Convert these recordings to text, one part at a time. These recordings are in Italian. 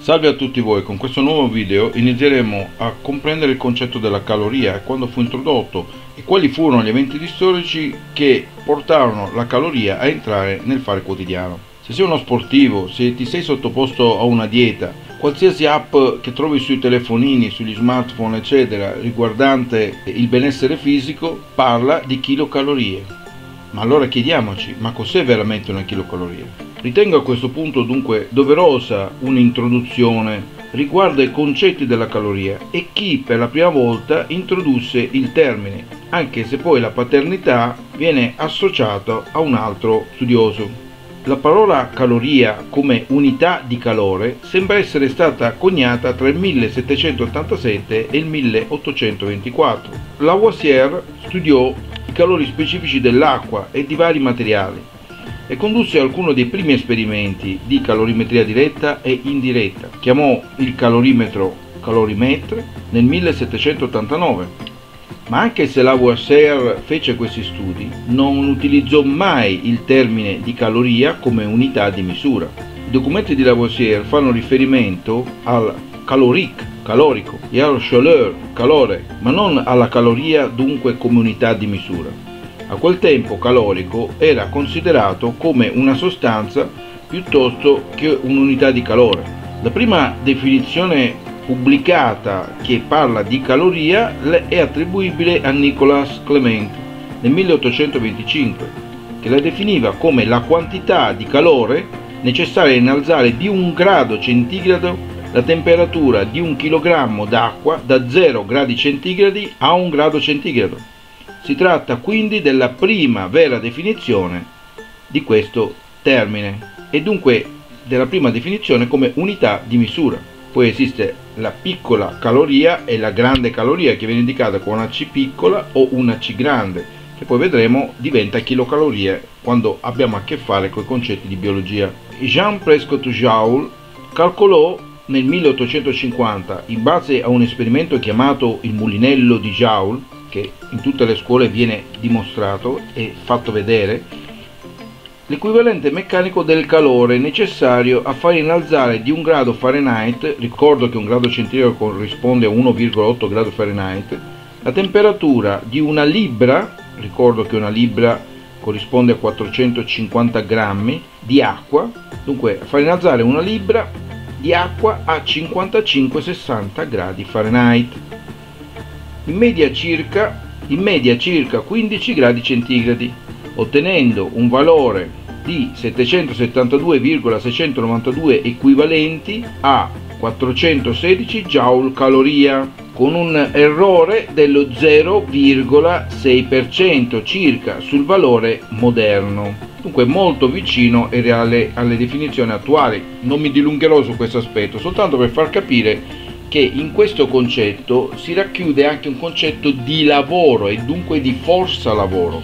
Salve a tutti voi, con questo nuovo video inizieremo a comprendere il concetto della caloria e quando fu introdotto e quali furono gli eventi storici che portarono la caloria a entrare nel fare quotidiano. Se sei uno sportivo, se ti sei sottoposto a una dieta, qualsiasi app che trovi sui telefonini, sugli smartphone eccetera riguardante il benessere fisico parla di chilocalorie. Ma allora chiediamoci, ma cos'è veramente una chilocaloria? Ritengo a questo punto dunque doverosa un'introduzione riguardo ai concetti della caloria e chi per la prima volta introdusse il termine, anche se poi la paternità viene associata a un altro studioso. La parola caloria come unità di calore sembra essere stata coniata tra il 1787 e il 1824. Lavoisier studiò calori specifici dell'acqua e di vari materiali e condusse alcuni dei primi esperimenti di calorimetria diretta e indiretta. Chiamò il calorimetro calorimetre nel 1789. Ma anche se Lavoisier fece questi studi, non utilizzò mai il termine di caloria come unità di misura. I documenti di Lavoisier fanno riferimento al caloric, calorico, e al chaleur, calore, ma non alla caloria dunque come unità di misura. A quel tempo calorico era considerato come una sostanza piuttosto che un'unità di calore. La prima definizione pubblicata che parla di caloria è attribuibile a Nicolas Clement nel 1825, che la definiva come la quantità di calore necessaria a innalzare di un grado centigrado la temperatura di un chilogrammo d'acqua da 0 gradi centigradi a 1 grado centigrado. Si tratta quindi della prima vera definizione di questo termine e dunque della prima definizione come unità di misura. Poi esiste la piccola caloria e la grande caloria che viene indicata con una C piccola o una C grande, che poi vedremo diventa chilocalorie quando abbiamo a che fare con i concetti di biologia. Jean Prescott Joule calcolò nel 1850, in base a un esperimento chiamato il mulinello di Joule, che in tutte le scuole viene dimostrato e fatto vedere, l'equivalente meccanico del calore necessario a far innalzare di un grado Fahrenheit, ricordo che un grado centigrado corrisponde a 1,8 grado Fahrenheit, la temperatura di una libra, ricordo che una libra corrisponde a 450 grammi di acqua, dunque far innalzare una libra di acqua a 55-60 gradi Fahrenheit. In media circa, in media circa 15 gradi centigradi, ottenendo un valore di 772,692 equivalenti a 416 joule caloria con un errore dello 0,6% circa sul valore moderno dunque molto vicino alle, alle definizioni attuali non mi dilungherò su questo aspetto soltanto per far capire che in questo concetto si racchiude anche un concetto di lavoro e dunque di forza lavoro.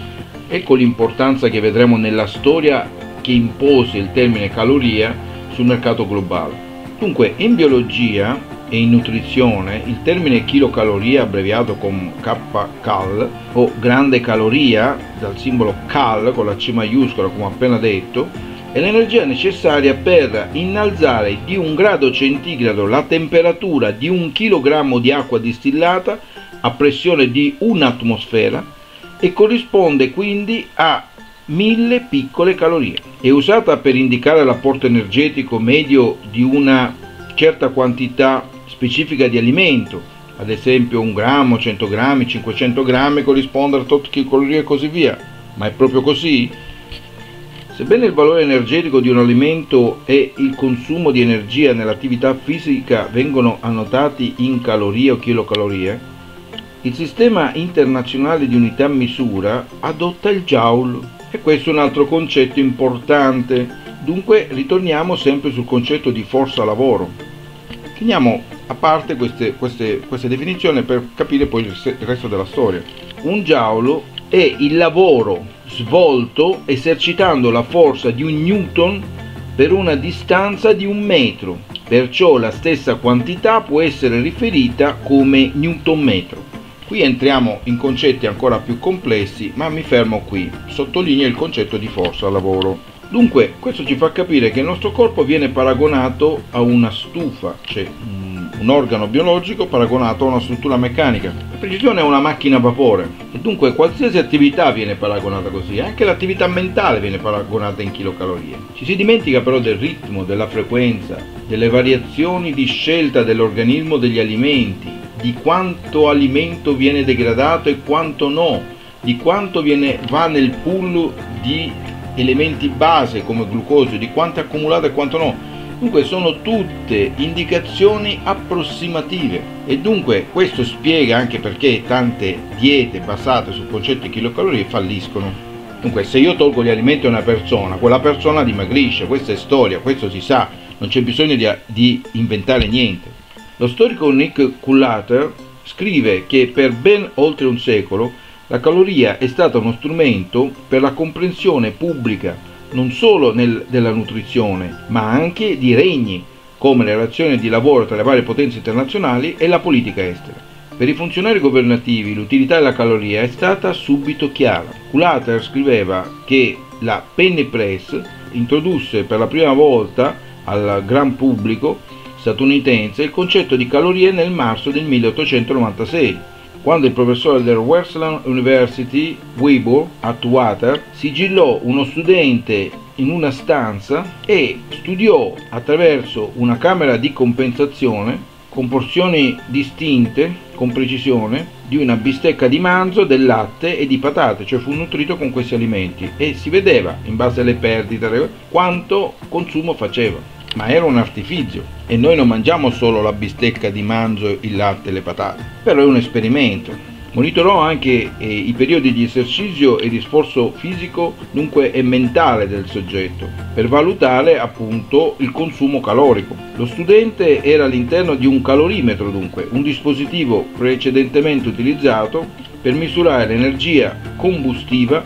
Ecco l'importanza che vedremo nella storia che impose il termine caloria sul mercato globale. Dunque, in biologia e in nutrizione il termine chilocaloria abbreviato con kcal o grande caloria dal simbolo cal con la C maiuscola come appena detto è l'energia necessaria per innalzare di un grado centigrado la temperatura di un chilogrammo di acqua distillata a pressione di un'atmosfera e corrisponde quindi a mille piccole calorie. È usata per indicare l'apporto energetico medio di una certa quantità specifica di alimento, ad esempio un grammo, 100 grammi, 500 grammi corrisponde a tot calorie e così via. Ma è proprio così? Sebbene il valore energetico di un alimento e il consumo di energia nell'attività fisica vengono annotati in calorie o chilocalorie, il sistema internazionale di unità misura adotta il joule e questo è un altro concetto importante. Dunque ritorniamo sempre sul concetto di forza lavoro. Teniamo a parte queste, queste, queste definizioni per capire poi il resto della storia. Un joule è il lavoro svolto esercitando la forza di un newton per una distanza di un metro, perciò la stessa quantità può essere riferita come newton metro. Qui entriamo in concetti ancora più complessi, ma mi fermo qui. Sottolineo il concetto di forza lavoro. Dunque, questo ci fa capire che il nostro corpo viene paragonato a una stufa, cioè un organo biologico paragonato a una struttura meccanica. La precisione è una macchina a vapore e dunque qualsiasi attività viene paragonata così, anche l'attività mentale viene paragonata in chilocalorie. Ci si dimentica però del ritmo, della frequenza, delle variazioni di scelta dell'organismo degli alimenti, di quanto alimento viene degradato e quanto no, di quanto viene, va nel pool di elementi base come glucosio, di quanto è accumulato e quanto no. Dunque sono tutte indicazioni approssimative e dunque questo spiega anche perché tante diete basate sul concetto di chilocalorie falliscono. Dunque se io tolgo gli alimenti a una persona, quella persona dimagrisce, questa è storia, questo si sa, non c'è bisogno di, di inventare niente. Lo storico Nick Cullater scrive che per ben oltre un secolo la caloria è stata uno strumento per la comprensione pubblica non solo nel, della nutrizione, ma anche di regni, come le relazioni di lavoro tra le varie potenze internazionali e la politica estera. Per i funzionari governativi l'utilità della caloria è stata subito chiara. Culater scriveva che la penny press introdusse per la prima volta al gran pubblico statunitense il concetto di calorie nel marzo del 1896 quando il professore del Wesleyan University, Weibo, Atwater, sigillò uno studente in una stanza e studiò attraverso una camera di compensazione con porzioni distinte con precisione di una bistecca di manzo, del latte e di patate, cioè fu nutrito con questi alimenti. E si vedeva in base alle perdite quanto consumo faceva ma era un artificio e noi non mangiamo solo la bistecca di manzo, il latte e le patate, però è un esperimento. Monitorò anche eh, i periodi di esercizio e di sforzo fisico, dunque e mentale del soggetto, per valutare appunto il consumo calorico. Lo studente era all'interno di un calorimetro, dunque, un dispositivo precedentemente utilizzato per misurare l'energia combustiva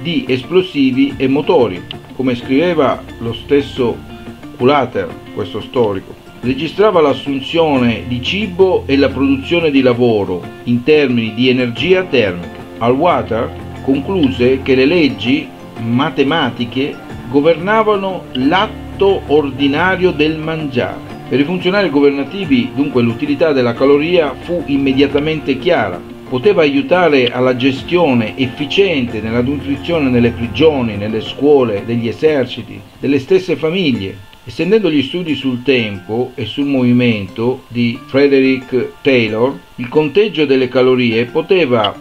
di esplosivi e motori, come scriveva lo stesso Culater, questo storico, registrava l'assunzione di cibo e la produzione di lavoro in termini di energia termica. Alwater concluse che le leggi matematiche governavano l'atto ordinario del mangiare. Per i funzionari governativi dunque l'utilità della caloria fu immediatamente chiara. Poteva aiutare alla gestione efficiente nella nutrizione nelle prigioni, nelle scuole, degli eserciti, delle stesse famiglie, Estendendo gli studi sul tempo e sul movimento di Frederick Taylor, il conteggio delle calorie poteva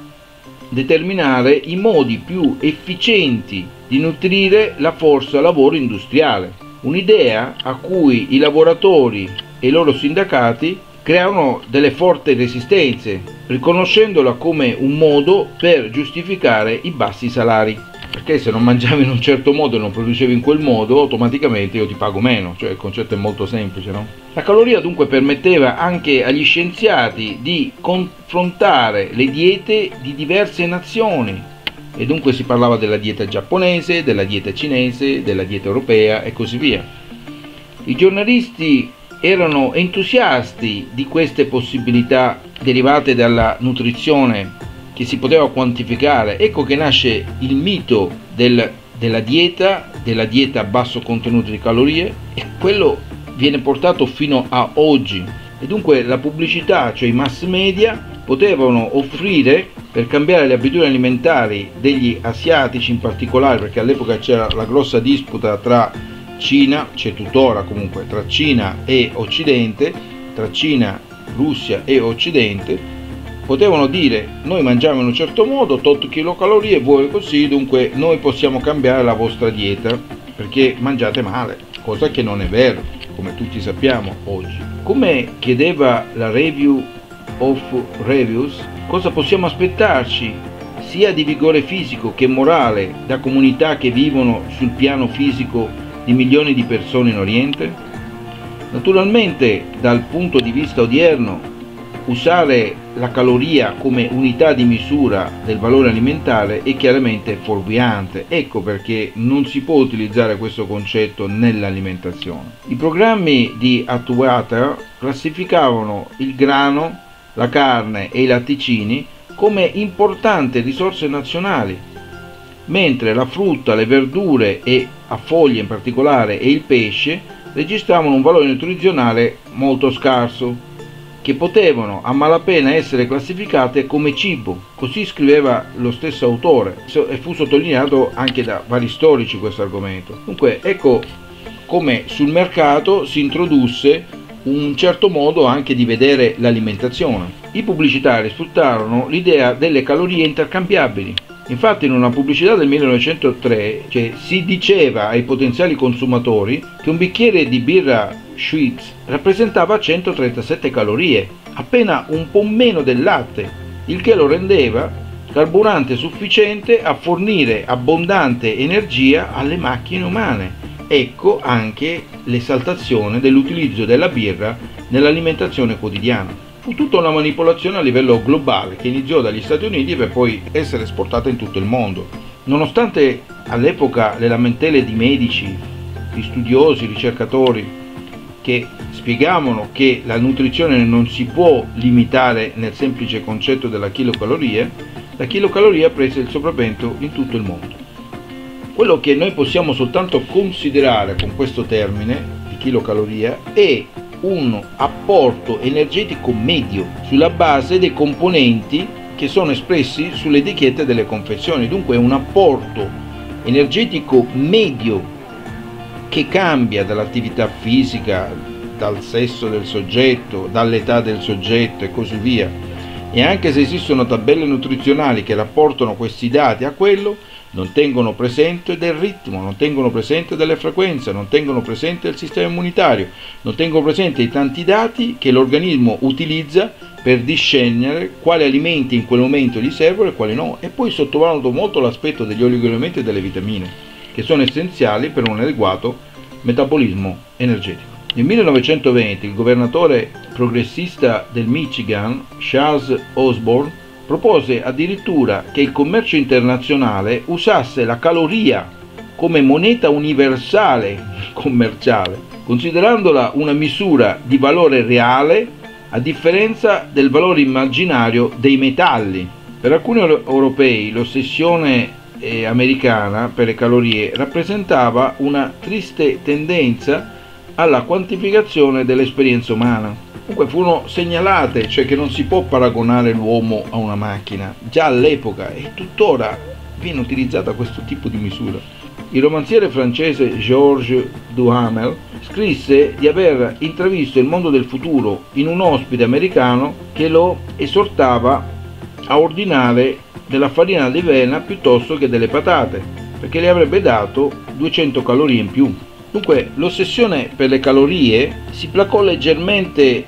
determinare i modi più efficienti di nutrire la forza lavoro industriale, un'idea a cui i lavoratori e i loro sindacati crearono delle forti resistenze, riconoscendola come un modo per giustificare i bassi salari perché se non mangiavi in un certo modo e non producevi in quel modo, automaticamente io ti pago meno, cioè il concetto è molto semplice, no? La caloria dunque permetteva anche agli scienziati di confrontare le diete di diverse nazioni e dunque si parlava della dieta giapponese, della dieta cinese, della dieta europea e così via. I giornalisti erano entusiasti di queste possibilità derivate dalla nutrizione che si poteva quantificare. Ecco che nasce il mito del, della dieta, della dieta a basso contenuto di calorie e quello viene portato fino a oggi. E dunque la pubblicità, cioè i mass media, potevano offrire per cambiare le abitudini alimentari degli asiatici in particolare, perché all'epoca c'era la grossa disputa tra Cina, c'è tuttora comunque, tra Cina e Occidente, tra Cina, Russia e Occidente, potevano dire noi mangiamo in un certo modo, tot kilocalorie, voi così, dunque noi possiamo cambiare la vostra dieta perché mangiate male, cosa che non è vero, come tutti sappiamo oggi. Come chiedeva la Review of Reviews, cosa possiamo aspettarci sia di vigore fisico che morale da comunità che vivono sul piano fisico di milioni di persone in Oriente? Naturalmente dal punto di vista odierno usare la caloria come unità di misura del valore alimentare è chiaramente fuorviante. Ecco perché non si può utilizzare questo concetto nell'alimentazione. I programmi di Atwater classificavano il grano, la carne e i latticini come importanti risorse nazionali mentre la frutta, le verdure e a foglie in particolare e il pesce registravano un valore nutrizionale molto scarso che potevano a malapena essere classificate come cibo, così scriveva lo stesso autore e fu sottolineato anche da vari storici questo argomento. Dunque ecco come sul mercato si introdusse un certo modo anche di vedere l'alimentazione. I pubblicitari sfruttarono l'idea delle calorie intercambiabili. Infatti in una pubblicità del 1903 cioè, si diceva ai potenziali consumatori che un bicchiere di birra Schwitz rappresentava 137 calorie, appena un po' meno del latte, il che lo rendeva carburante sufficiente a fornire abbondante energia alle macchine umane. Ecco anche l'esaltazione dell'utilizzo della birra nell'alimentazione quotidiana. Fu tutta una manipolazione a livello globale che iniziò dagli Stati Uniti per poi essere esportata in tutto il mondo. Nonostante all'epoca le lamentele di medici, di studiosi, ricercatori che spiegavano che la nutrizione non si può limitare nel semplice concetto della chilocalorie, la chilocaloria prese il sopravvento in tutto il mondo. Quello che noi possiamo soltanto considerare con questo termine di chilocaloria è un apporto energetico medio sulla base dei componenti che sono espressi sulle etichette delle confezioni, dunque un apporto energetico medio che cambia dall'attività fisica, dal sesso del soggetto, dall'età del soggetto e così via. E anche se esistono tabelle nutrizionali che rapportano questi dati a quello, non tengono presente del ritmo, non tengono presente delle frequenze, non tengono presente il sistema immunitario, non tengono presente i tanti dati che l'organismo utilizza per discernere quali alimenti in quel momento gli servono e quali no. E poi sottovaluto molto l'aspetto degli oligoelementi e delle vitamine che sono essenziali per un adeguato metabolismo energetico. Nel 1920 il governatore progressista del Michigan, Charles Osborne, propose addirittura che il commercio internazionale usasse la caloria come moneta universale commerciale, considerandola una misura di valore reale a differenza del valore immaginario dei metalli. Per alcuni europei l'ossessione eh, americana per le calorie rappresentava una triste tendenza alla quantificazione dell'esperienza umana. Comunque furono segnalate, cioè che non si può paragonare l'uomo a una macchina. Già all'epoca e tuttora viene utilizzata questo tipo di misura. Il romanziere francese Georges Duhamel scrisse di aver intravisto il mondo del futuro in un ospite americano che lo esortava a ordinare della farina di avena piuttosto che delle patate, perché le avrebbe dato 200 calorie in più. Dunque l'ossessione per le calorie si placò leggermente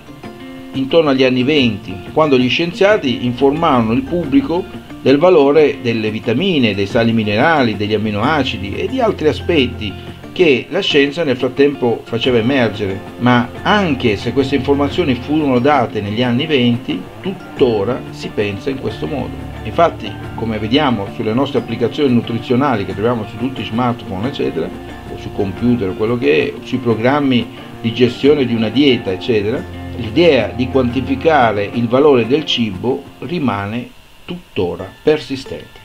intorno agli anni 20, quando gli scienziati informarono il pubblico del valore delle vitamine, dei sali minerali, degli amminoacidi e di altri aspetti che la scienza nel frattempo faceva emergere, ma anche se queste informazioni furono date negli anni 20, tuttora si pensa in questo modo. Infatti, come vediamo sulle nostre applicazioni nutrizionali che troviamo su tutti i smartphone, eccetera, o su computer, o quello che è, sui programmi di gestione di una dieta, eccetera, l'idea di quantificare il valore del cibo rimane tuttora persistente.